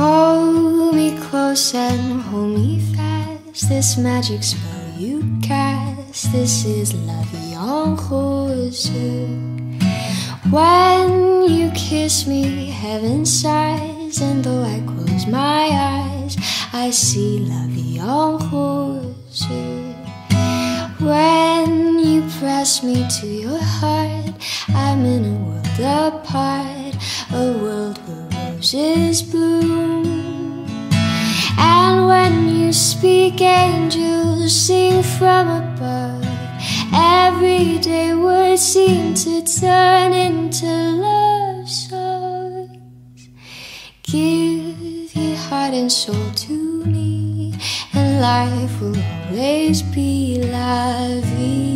Hold me close and hold me fast. This magic spell you cast. This is love, your horse. When you kiss me, heaven sighs, and though I close my eyes, I see love, your horse. When you press me to your heart, I'm in a world apart, a world where roses bloom. Angels sing from above. Everyday words seem to turn into love songs. Give your heart and soul to me, and life will always be love.